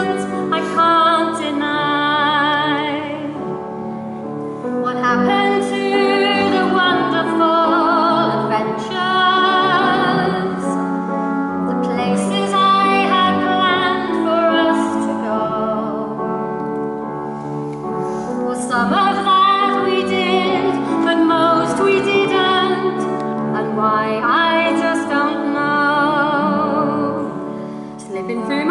I can't deny. What happened to the wonderful adventures? The places I had planned for us to go? Well, some of that we did, but most we didn't. And why I just don't know. Slipping through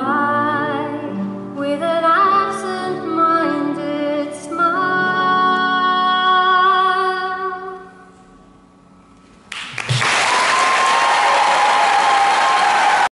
high with a